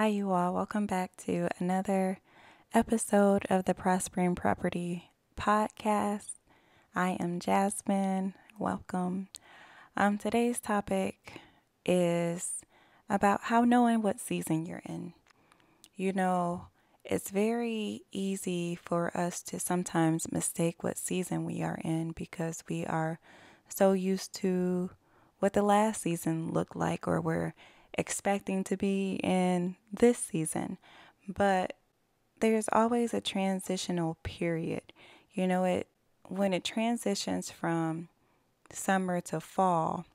Hi, you all. Welcome back to another episode of the Prospering Property Podcast. I am Jasmine. Welcome. Um, today's topic is about how knowing what season you're in. You know, it's very easy for us to sometimes mistake what season we are in because we are so used to what the last season looked like or we're expecting to be in this season. But there's always a transitional period. You know, it when it transitions from summer to fall,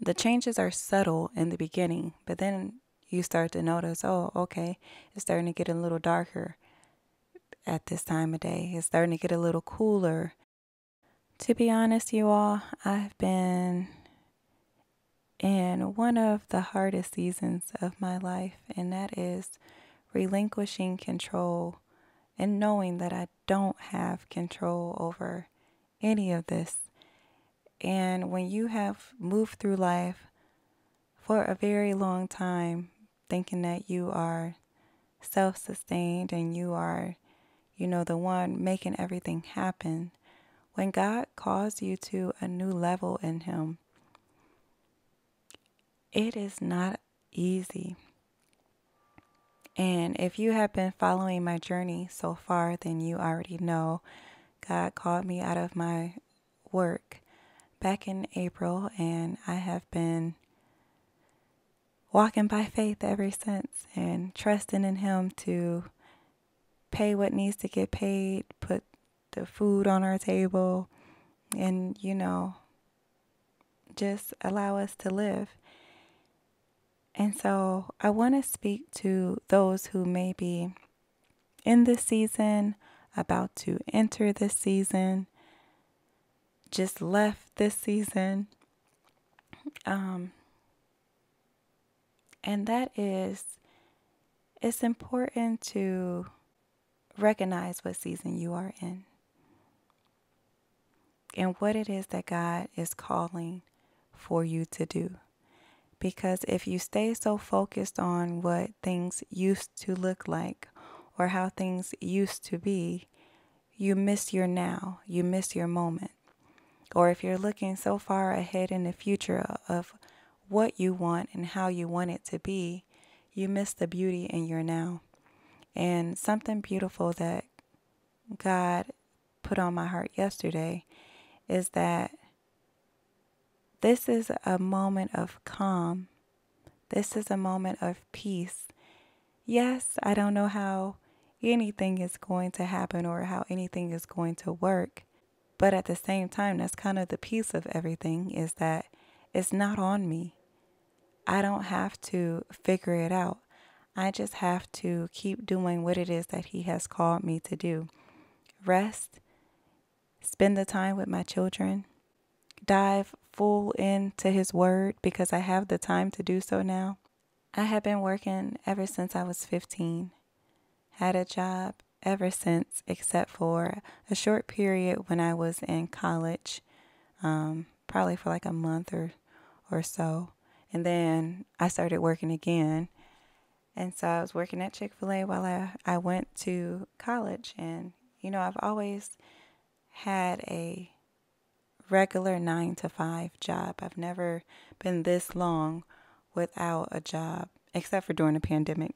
the changes are subtle in the beginning, but then you start to notice, oh, okay, it's starting to get a little darker at this time of day. It's starting to get a little cooler. To be honest, you all, I've been in one of the hardest seasons of my life, and that is relinquishing control and knowing that I don't have control over any of this. And when you have moved through life for a very long time, thinking that you are self sustained and you are, you know, the one making everything happen, when God calls you to a new level in Him, it is not easy. And if you have been following my journey so far, then you already know God called me out of my work back in April, and I have been walking by faith ever since and trusting in Him to pay what needs to get paid, put the food on our table, and, you know, just allow us to live. And so I want to speak to those who may be in this season, about to enter this season, just left this season. Um, and that is, it's important to recognize what season you are in and what it is that God is calling for you to do. Because if you stay so focused on what things used to look like or how things used to be, you miss your now, you miss your moment. Or if you're looking so far ahead in the future of what you want and how you want it to be, you miss the beauty in your now. And something beautiful that God put on my heart yesterday is that this is a moment of calm. This is a moment of peace. Yes, I don't know how anything is going to happen or how anything is going to work. But at the same time, that's kind of the piece of everything is that it's not on me. I don't have to figure it out. I just have to keep doing what it is that He has called me to do. Rest, spend the time with my children, dive full into His Word because I have the time to do so now. I have been working ever since I was 15. Had a job ever since, except for a short period when I was in college, um, probably for like a month or, or so. And then I started working again. And so I was working at Chick fil A while I, I went to college. And, you know, I've always had a regular nine to five job. I've never been this long without a job, except for during the pandemic.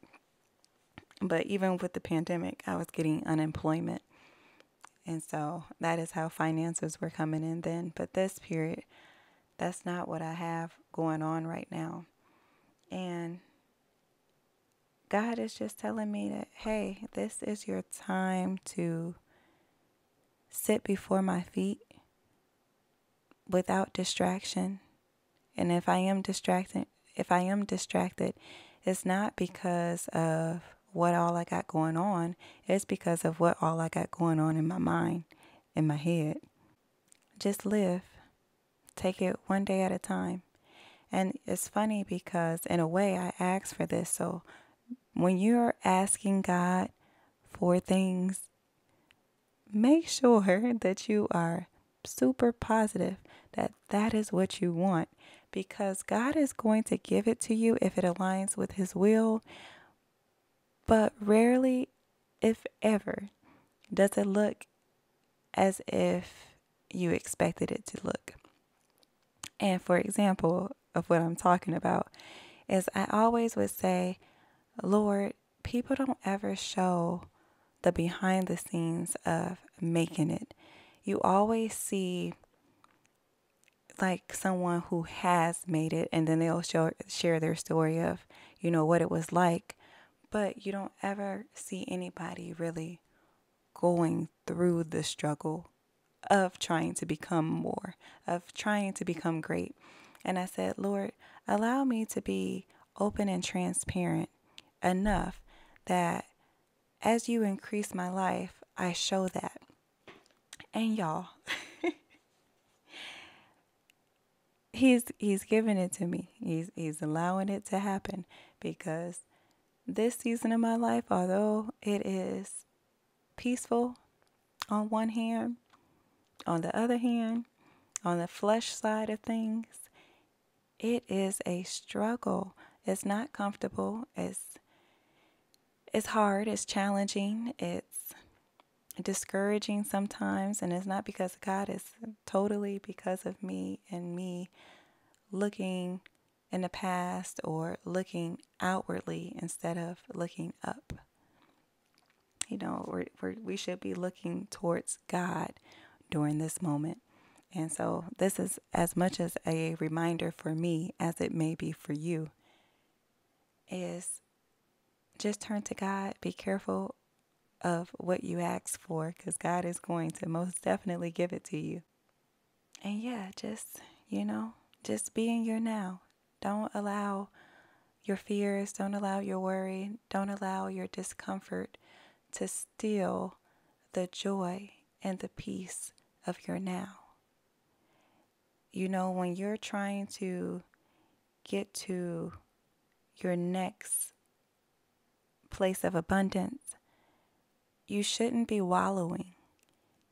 But even with the pandemic, I was getting unemployment. And so that is how finances were coming in then. But this period, that's not what I have going on right now. And God is just telling me that, hey, this is your time to sit before my feet without distraction. And if I am distracted, if I am distracted, it's not because of what all I got going on. It's because of what all I got going on in my mind, in my head. Just live. Take it one day at a time. And it's funny because, in a way, I asked for this. So when you're asking God for things, make sure that you are super positive that that is what you want because God is going to give it to you if it aligns with His will. But rarely, if ever, does it look as if you expected it to look. And for example, of what I'm talking about, is I always would say, Lord, people don't ever show the behind the scenes of making it. You always see like someone who has made it and then they'll show, share their story of, you know, what it was like, but you don't ever see anybody really going through the struggle of trying to become more, of trying to become great. And I said, Lord, allow me to be open and transparent enough that as you increase my life, I show that. And y'all, he's he's giving it to me. He's he's allowing it to happen because this season of my life, although it is peaceful on one hand, on the other hand, on the flesh side of things, it is a struggle. It's not comfortable. It's it's hard, it's challenging, it's discouraging sometimes, and it's not because God is totally because of me and me looking in the past or looking outwardly instead of looking up. You know, we're, we're, we should be looking towards God during this moment. And so, this is as much as a reminder for me as it may be for you is just turn to God. Be careful of what you ask for because God is going to most definitely give it to you. And yeah, just, you know, just be in your now. Don't allow your fears, don't allow your worry, don't allow your discomfort to steal the joy and the peace of your now. You know, when you're trying to get to your next place of abundance, you shouldn't be wallowing.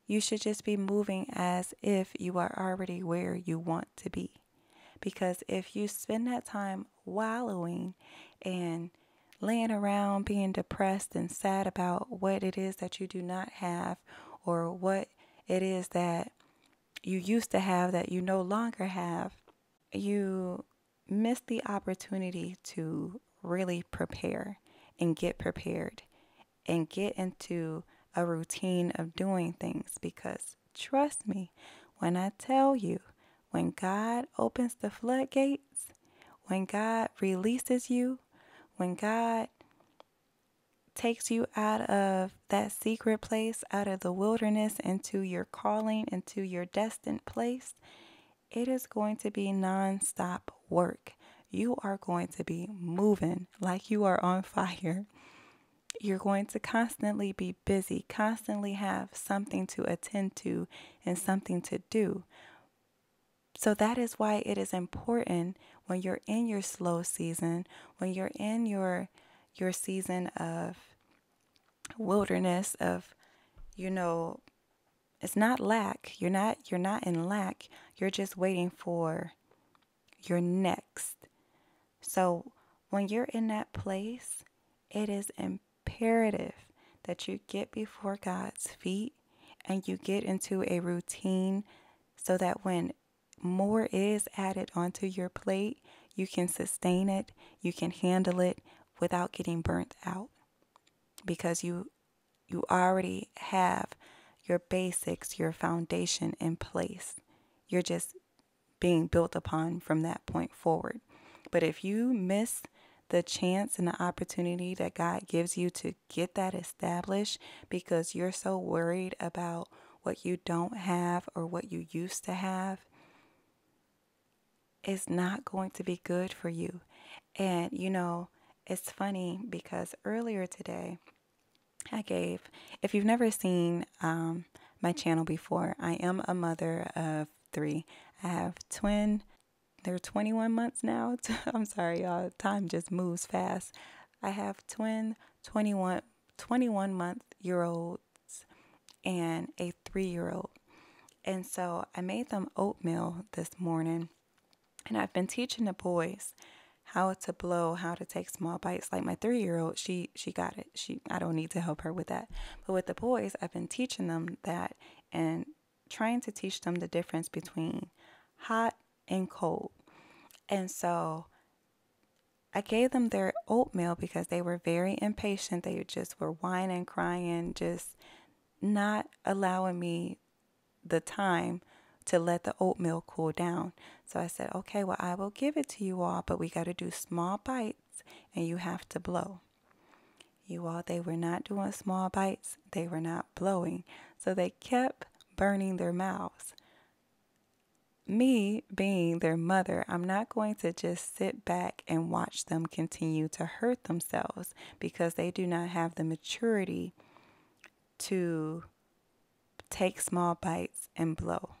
You should just be moving as if you are already where you want to be. Because if you spend that time wallowing and laying around being depressed and sad about what it is that you do not have or what it is that you used to have that you no longer have, you miss the opportunity to really prepare and get prepared and get into a routine of doing things because trust me when I tell you, when God opens the floodgates, when God releases you, when God takes you out of that secret place, out of the wilderness, into your calling, into your destined place, it is going to be nonstop work you are going to be moving like you are on fire. You're going to constantly be busy, constantly have something to attend to and something to do. So that is why it is important when you're in your slow season, when you're in your your season of wilderness of you know it's not lack. You're not you're not in lack. You're just waiting for your next so when you're in that place, it is imperative that you get before God's feet and you get into a routine so that when more is added onto your plate, you can sustain it, you can handle it without getting burnt out because you you already have your basics, your foundation in place. You're just being built upon from that point forward. But if you miss the chance and the opportunity that God gives you to get that established because you're so worried about what you don't have or what you used to have, is not going to be good for you. And you know, it's funny because earlier today, I gave, if you've never seen um, my channel before, I am a mother of three. I have twin they're 21 months now. I'm sorry, y'all. Time just moves fast. I have twin 21, 21 month year olds and a three year old. And so I made them oatmeal this morning. And I've been teaching the boys how to blow, how to take small bites. Like my three year old, she she got it. She I don't need to help her with that. But with the boys, I've been teaching them that and trying to teach them the difference between hot and cold. And so I gave them their oatmeal because they were very impatient. They just were whining, crying, just not allowing me the time to let the oatmeal cool down. So I said, okay, well, I will give it to you all, but we got to do small bites and you have to blow. You all, they were not doing small bites, they were not blowing. So they kept burning their mouths. Me being their mother, I'm not going to just sit back and watch them continue to hurt themselves because they do not have the maturity to take small bites and blow.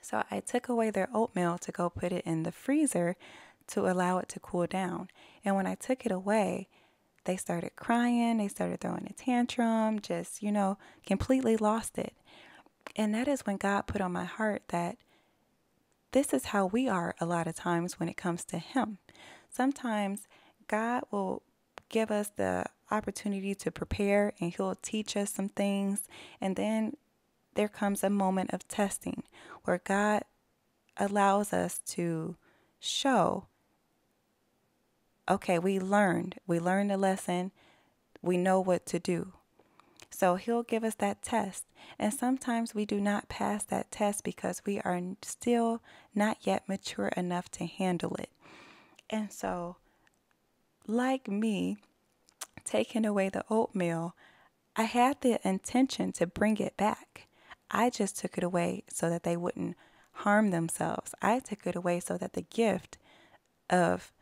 So I took away their oatmeal to go put it in the freezer to allow it to cool down. And when I took it away, they started crying, they started throwing a tantrum, just, you know, completely lost it. And that is when God put on my heart that this is how we are a lot of times when it comes to Him. Sometimes God will give us the opportunity to prepare and He'll teach us some things, and then there comes a moment of testing where God allows us to show okay, we learned, we learned a lesson, we know what to do. So he'll give us that test. And sometimes we do not pass that test because we are still not yet mature enough to handle it. And so, like me, taking away the oatmeal, I had the intention to bring it back. I just took it away so that they wouldn't harm themselves. I took it away so that the gift of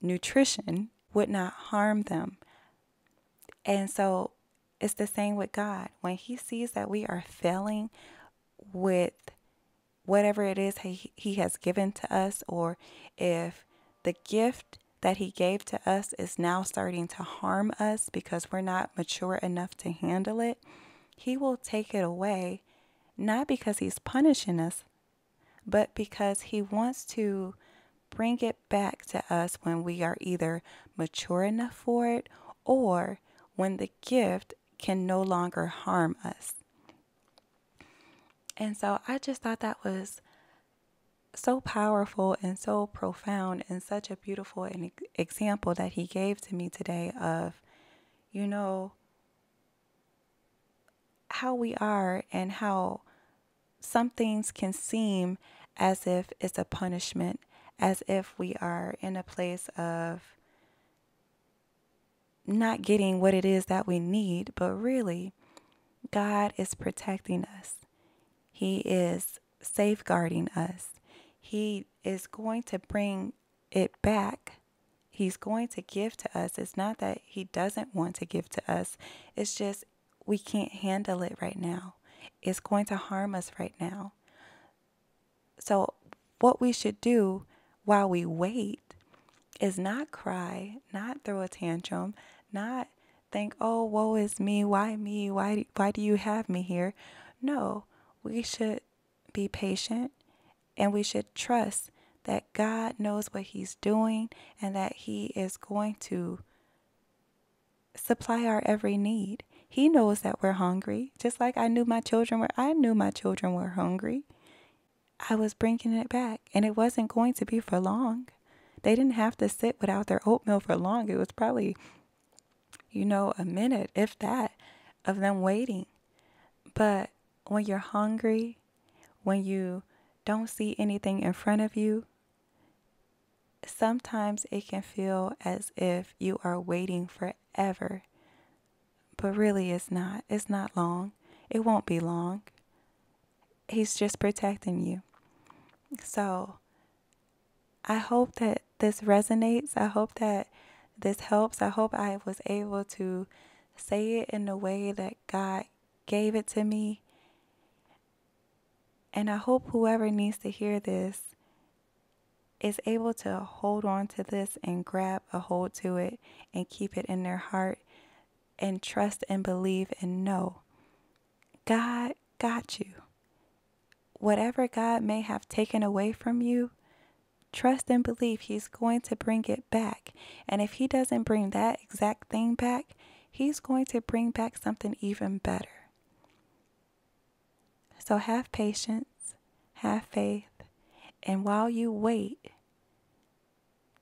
nutrition would not harm them. And so it's the same with God. When He sees that we are failing with whatever it is He, he has given to us, or if the gift that He gave to us is now starting to harm us because we're not mature enough to handle it, He will take it away not because he's punishing us, but because he wants to bring it back to us when we are either mature enough for it or when the gift can no longer harm us. And so I just thought that was so powerful and so profound and such a beautiful example that he gave to me today of, you know, how we are and how some things can seem as if it's a punishment, as if we are in a place of not getting what it is that we need, but really, God is protecting us. He is safeguarding us. He is going to bring it back. He's going to give to us. It's not that He doesn't want to give to us, it's just we can't handle it right now. It's going to harm us right now. So, what we should do while we wait is not cry, not throw a tantrum, not think, oh, woe is me, why me, why, why do you have me here? No, we should be patient and we should trust that God knows what He's doing and that He is going to supply our every need. He knows that we're hungry, just like I knew my children were. I knew my children were hungry. I was bringing it back, and it wasn't going to be for long. They didn't have to sit without their oatmeal for long. It was probably, you know, a minute, if that, of them waiting. But when you're hungry, when you don't see anything in front of you, sometimes it can feel as if you are waiting forever but really it's not. It's not long. It won't be long. He's just protecting you. So I hope that this resonates. I hope that this helps. I hope I was able to say it in the way that God gave it to me. And I hope whoever needs to hear this is able to hold on to this and grab a hold to it and keep it in their heart and trust and believe and know God got you. Whatever God may have taken away from you, trust and believe He's going to bring it back. And if He doesn't bring that exact thing back, He's going to bring back something even better. So have patience, have faith, and while you wait,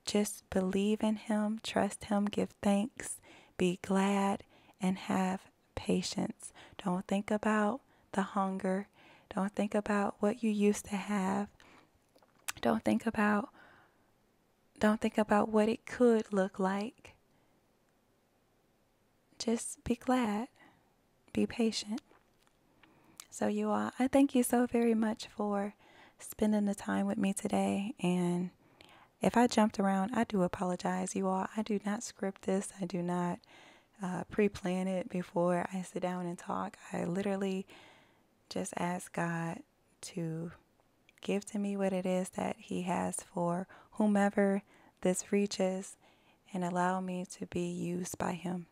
just believe in Him, trust Him, give thanks, be glad, and have patience. Don't think about the hunger. Don't think about what you used to have. Don't think about don't think about what it could look like. Just be glad. Be patient. So you all, I thank you so very much for spending the time with me today and if I jumped around, I do apologize, you all. I do not script this. I do not uh, pre plan it before I sit down and talk. I literally just ask God to give to me what it is that He has for whomever this reaches and allow me to be used by Him.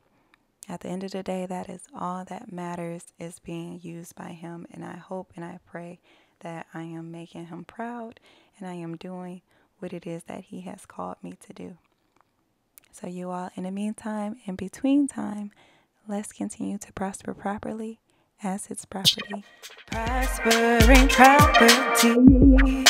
At the end of the day, that is all that matters is being used by Him. And I hope and I pray that I am making Him proud and I am doing what it is that He has called me to do. So, you all, in the meantime, in between time, let's continue to prosper properly as its property. Prospering property.